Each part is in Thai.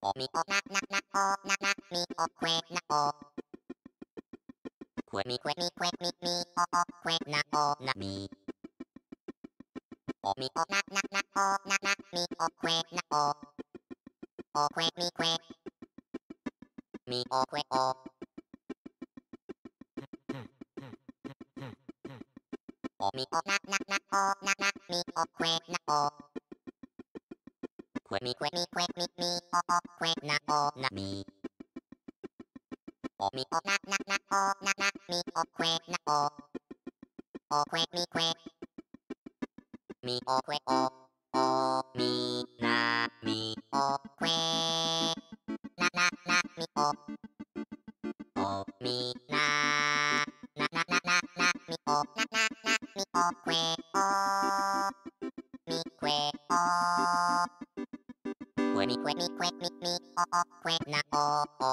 โอมีโอนะนะนะโอนะนะมีโอเควนะโอเควมีเควมีเควมีมีโอโอเควนะโอนะมีโอมีโอนะนะนะโอนะนะมีโอเควนะโอโอเควมีเควมีโอเควโอโอมีโอนะนะนะโอนะนะมีโอเควนะโอ ควยมีควยมีควยมีมีโอโอควยนาโอนามีโอมีโอนานานาโอนานามีโอควยนาโอโอควยมีควยมีโอควยโอโอมีนามีโอควยนานานามีโอโอมีนานานานานานามีโอนานานามีโอควยโอมีควยโอ 声み声み声みみおお声なおお。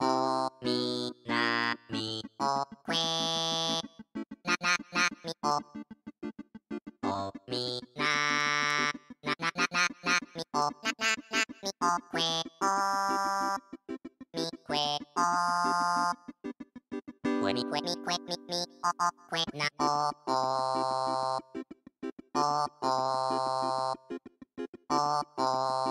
あみなみおくえ。おおみななななななみおなななみおくえおみくえおくえみくえみくえみみおおくえなおおおおおお